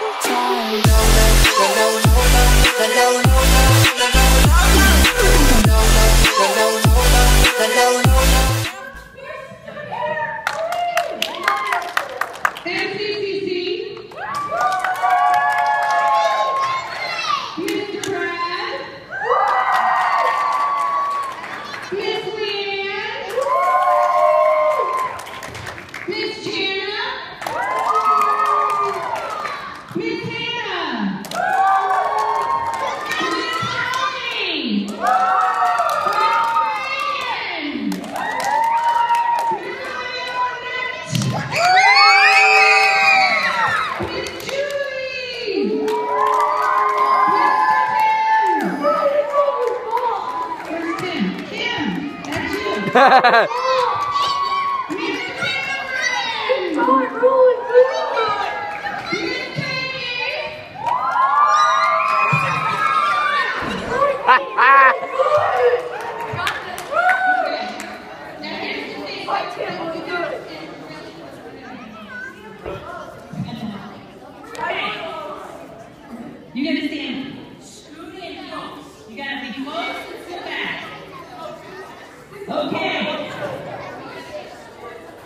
Hello, hello, hello, hello. Ha ha ha!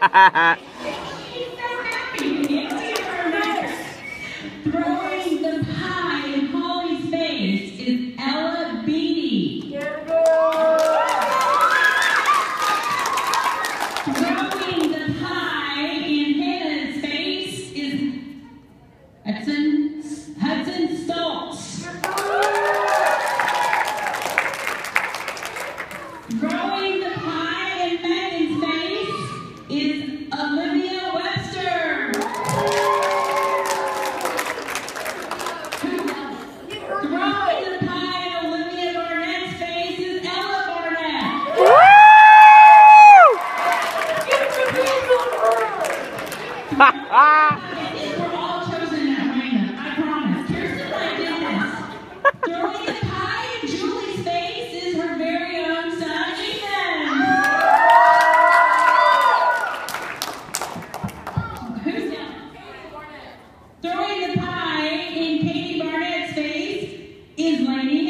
ha ha ha is my name.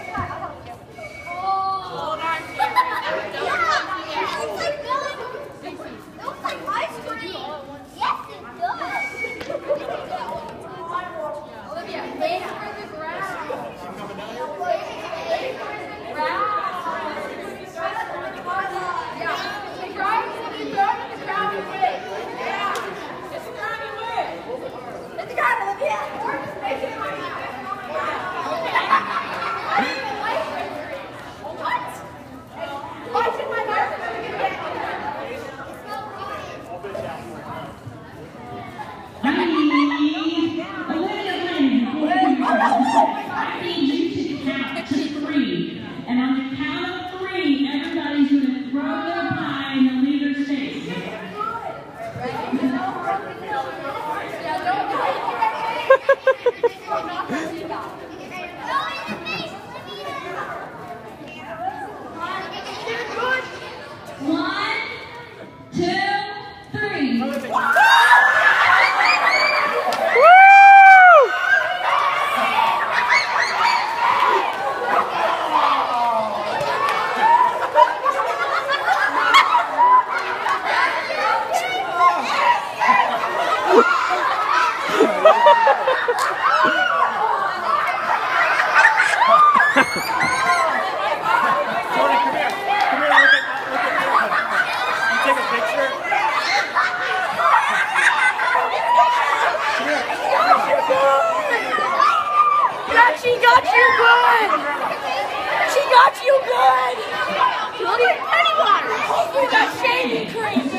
God, she got you good! She got you good! You look like Pennywise! You got shaving cream!